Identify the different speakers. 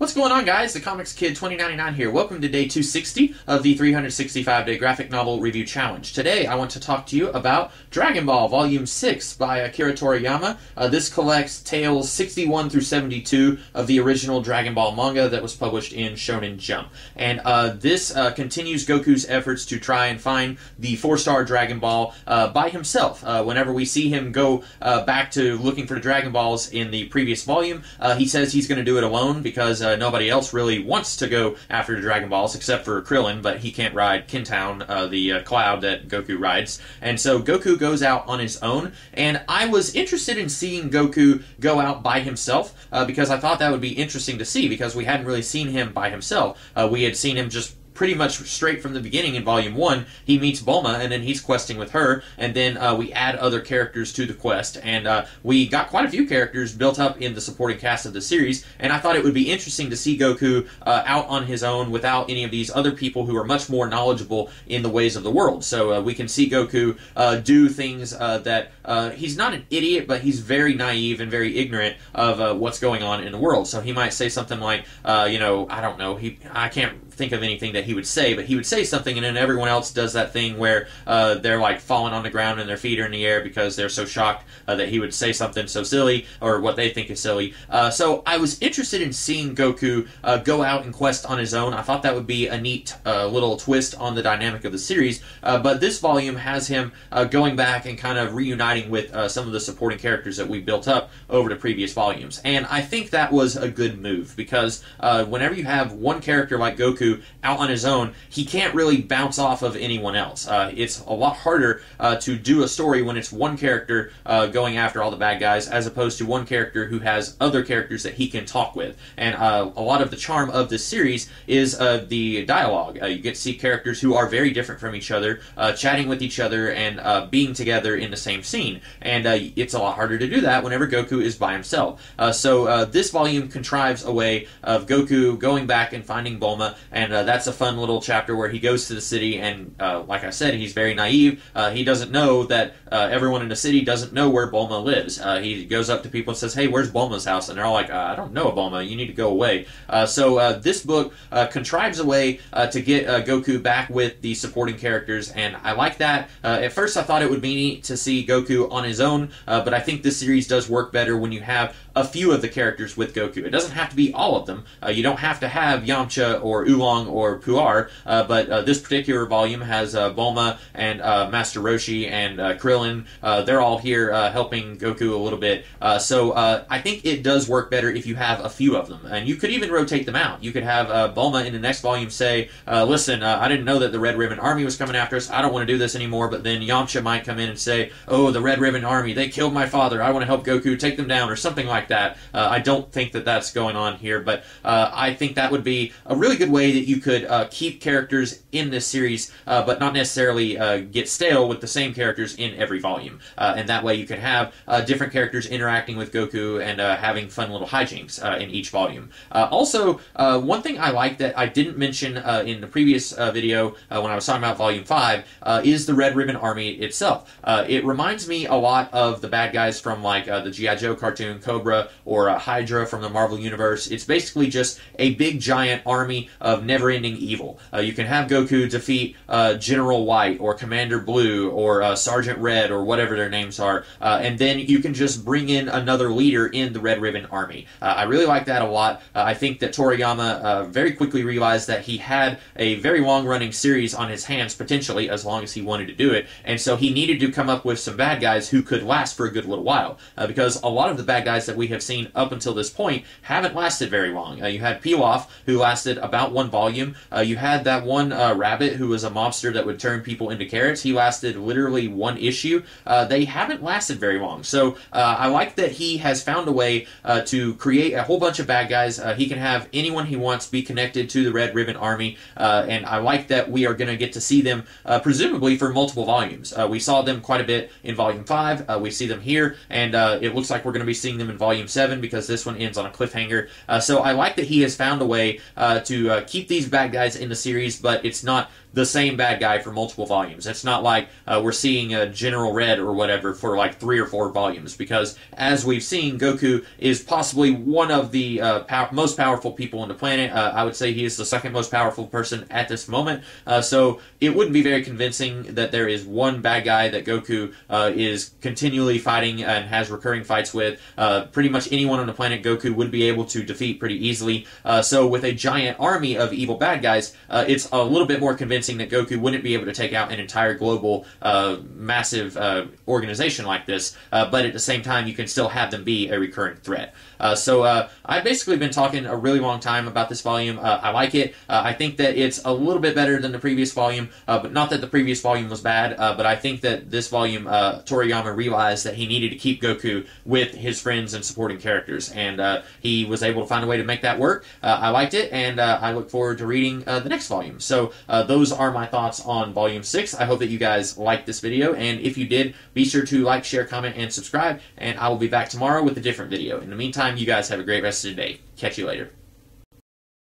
Speaker 1: What's going on, guys? The Comixkid 2099 here. Welcome to day 260 of the 365 day graphic novel review challenge. Today, I want to talk to you about Dragon Ball Volume 6 by Akira Toriyama. Uh, this collects tales 61 through 72 of the original Dragon Ball manga that was published in Shonen Jump. And uh, this uh, continues Goku's efforts to try and find the four star Dragon Ball uh, by himself. Uh, whenever we see him go uh, back to looking for the Dragon Balls in the previous volume, he says he's going to do it alone because uh, nobody else really wants to go after the Dragon Balls except for Krillin, but he can't ride Kinto'un, uh, the uh, cloud that Goku rides. And so Goku goes out on his own, and I was interested in seeing Goku go out by himself uh, because I thought that would be interesting to see because we hadn't really seen him by himself. Uh, we had seen him just pretty much straight from the beginning in Volume 1. He meets Bulma, and then he's questing with her, and then uh, we add other characters to the quest. And uh, we got quite a few characters built up in the supporting cast of the series, and I thought it would be interesting to see Goku uh, out on his own without any of these other people who are much more knowledgeable in the ways of the world. So uh, we can see Goku uh, do things uh, that he's not an idiot, but he's very naive and very ignorant of what's going on in the world. So he might say something like, you know, I don't know, he I can't think of anything that he would say, but he would say something, and then everyone else does that thing where uh, they're like falling on the ground and their feet are in the air because they're so shocked uh, that he would say something so silly or what they think is silly. Uh, so I was interested in seeing Goku uh, go out and quest on his own. I thought that would be a neat uh, little twist on the dynamic of the series. Uh, but this volume has him going back and kind of reuniting with some of the supporting characters that we built up over the previous volumes, and I think that was a good move because whenever you have one character like Goku out on his own, he can't really bounce off of anyone else. Uh, it's a lot harder uh, to do a story when it's one character uh, going after all the bad guys as opposed to one character who has other characters that he can talk with. And uh, a lot of the charm of this series is uh, the dialogue. Uh, you get to see characters who are very different from each other, chatting with each other and being together in the same scene. And it's a lot harder to do that whenever Goku is by himself. so this volume contrives a way of Goku going back and finding Bulma and uh, that's a fun little chapter where he goes to the city, and uh, like I said, he's very naive. Uh, he doesn't know that uh, everyone in the city doesn't know where Bulma lives. Uh, he goes up to people and says, "Hey, where's Bulma's house?" And they're all like, uh, "I don't know Bulma. You need to go away." so this book contrives a way to get Goku back with the supporting characters, and I like that. at first, I thought it would be neat to see Goku on his own, but I think this series does work better when you have a few of the characters with Goku. It doesn't have to be all of them. you don't have to have Yamcha or Oolong or Puar, uh, but uh, this particular volume has uh, Bulma and Master Roshi and Krillin. they're all here helping Goku a little bit. so I think it does work better if you have a few of them, and you could even rotate them out. You could have Bulma in the next volume say, "Listen, I didn't know that the Red Ribbon Army was coming after us. I don't want to do this anymore." But then Yamcha might come in and say, "Oh, the Red Ribbon Army, they killed my father. I want to help Goku take them down," or something like that. Uh, I don't think that that's going on here, but uh, I think that would be a really good way that you could uh, keep characters in this series, uh, but not necessarily uh, get stale with the same characters in every volume. Uh, and that way you could have uh, different characters interacting with Goku and uh, having fun little hijinks uh, in each volume. Uh, also, one thing I like that I didn't mention in the previous video when I was talking about Volume 5 is the Red Ribbon Army itself. it reminds me a lot of the bad guys from like the G.I. Joe cartoon, Cobra, or Hydra from the Marvel Universe. It's basically just a big giant army of never-ending evil. Uh, you can have Goku defeat uh, General White or Commander Blue or uh, Sergeant Red or whatever their names are, uh, and then you can just bring in another leader in the Red Ribbon Army. Uh, I really like that a lot. Uh, I think that Toriyama very quickly realized that he had a very long-running series on his hands, potentially as long as he wanted to do it, and so he needed to come up with some bad guys who could last for a good little while. because a lot of the bad guys that we have seen up until this point haven't lasted very long. you had Pilaf, who lasted about one volume. Uh, you had that one uh, rabbit who was a mobster that would turn people into carrots. He lasted literally one issue. Uh, they haven't lasted very long. So uh, I like that he has found a way uh, to create a whole bunch of bad guys. He can have anyone he wants be connected to the Red Ribbon Army, and I like that we are going to get to see them presumably for multiple volumes. we saw them quite a bit in Volume 5. we see them here, and it looks like we're going to be seeing them in Volume 7 because this one ends on a cliffhanger. so I like that he has found a way to keep these bad guys in the series, but it's not the same bad guy for multiple volumes. It's not like uh, we're seeing a General Red or whatever for like three or four volumes, because as we've seen, Goku is possibly one of the uh, pow- most powerful people on the planet. Uh, I would say he is the second most powerful person at this moment. Uh, so it wouldn't be very convincing that there is one bad guy that Goku uh, is continually fighting and has recurring fights with. Uh, pretty much anyone on the planet Goku would be able to defeat pretty easily. so with a giant army of evil bad guys, it's a little bit more convincing convincing that Goku wouldn't be able to take out an entire global, uh, massive uh, organization like this, uh, but at the same time, you can still have them be a recurring threat. Uh, so uh, I've basically been talking a really long time about this volume. I like it. I think that it's a little bit better than the previous volume, but not that the previous volume was bad, but I think that this volume, Toriyama realized that he needed to keep Goku with his friends and supporting characters, and he was able to find a way to make that work. I liked it, and I look forward to reading the next volume. So those those are my thoughts on Volume 6. I hope that you guys liked this video, and if you did, be sure to like, share, comment, and subscribe, and I will be back tomorrow with a different video. In the meantime, you guys have a great rest of the day. Catch you later.